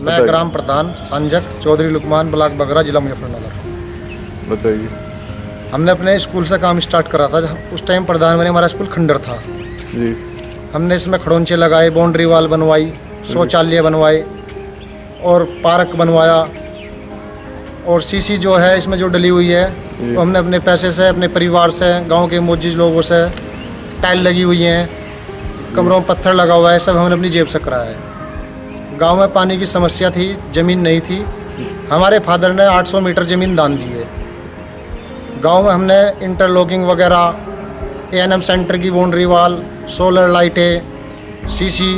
मैं ग्राम प्रधान संजक चौधरी लुकमान ब्लॉक बगरा जिला मुजफ्फरनगर। बताइए। हमने अपने स्कूल से काम स्टार्ट करा था उस टाइम प्रधान में हमारा स्कूल खंडर था। जी। हमने इसमें खड़ोंचे लगाए बाउंड्री वाल बनवाई शौचालय बनवाए और पार्क बनवाया और सीसी जो है इसमें जो डली हुई है वो हमने अपने पैसे से अपने परिवार से गाँव के मोजिज लोगों से टाइल लगी हुई हैं कमरों में पत्थर लगा हुआ है सब हमने अपनी जेब से कराया है। गाँव में पानी की समस्या थी, ज़मीन नहीं थी। हमारे फादर ने 800 मीटर ज़मीन दान दी है। गाँव में हमने इंटरलॉकिंग वगैरह एएनएम सेंटर की बाउंड्री वाल, सोलर लाइटें सीसी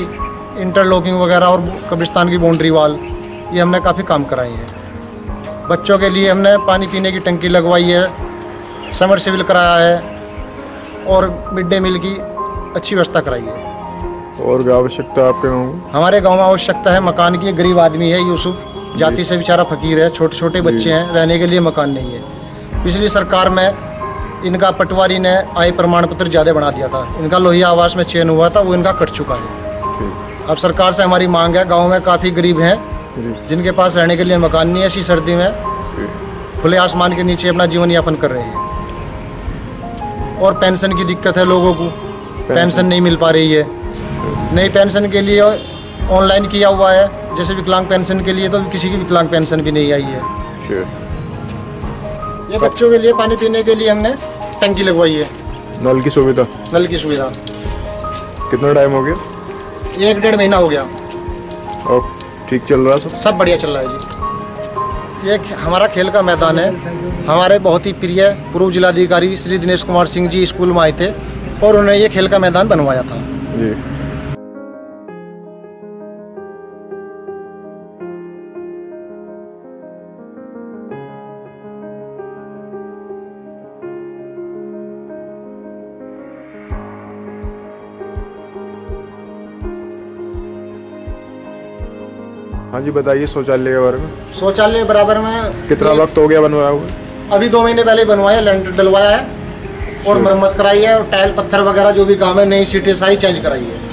इंटरलॉकिंग वगैरह और कब्रिस्तान की बाउंड्री वाल, ये हमने काफ़ी काम कराए हैं। बच्चों के लिए हमने पानी पीने की टंकी लगवाई है, समर सिविल कराया है और मिड डे मील की अच्छी व्यवस्था कराई है। और आवश्यकता आपके गाँव हमारे गाँव में आवश्यकता है मकान की। गरीब आदमी है यूसुफ। जाति से बेचारा फकीर है छोटे छोटे बच्चे हैं रहने के लिए मकान नहीं है। पिछली सरकार में इनका पटवारी ने आय प्रमाण पत्र ज़्यादा बना दिया था। इनका लोहिया आवास में चयन हुआ था वो इनका कट चुका है। अब सरकार से हमारी मांग है गाँव में काफ़ी गरीब हैं जिनके पास रहने के लिए मकान नहीं है ऐसी सर्दी में खुले आसमान के नीचे अपना जीवन यापन कर रहे हैं। और पेंशन की दिक्कत है लोगों को। पेंशन नहीं मिल पा रही है। नई पेंशन के लिए ऑनलाइन किया हुआ है। जैसे विकलांग पेंशन के लिए तो किसी की विकलांग पेंशन भी नहीं आई है। ये बच्चों के लिए पानी पीने के लिए हमने टंकी लगवाई है। नल की सुविधा। नल की सुविधा। कितना टाइम हो गया? एक डेढ़ महीना हो गया। और ठीक चल रहा है सब? सब बढ़िया चल रहा है जी। ये हमारा खेल का मैदान है। हमारे बहुत ही प्रिय पूर्व जिलाधिकारी श्री दिनेश कुमार सिंह जी स्कूल में आए थे और उन्होंने ये खेल का मैदान बनवाया था। जी। हाँ जी बताइए शौचालय के बारे में। शौचालय बराबर में कितना वक्त हो गया बनवाया हुआ? अभी दो महीने पहले ही बनवाया लेंटर डलवाया है और मरम्मत कराई है और टाइल पत्थर वगैरह जो भी काम है नई सीटें सारी चेंज कराई है।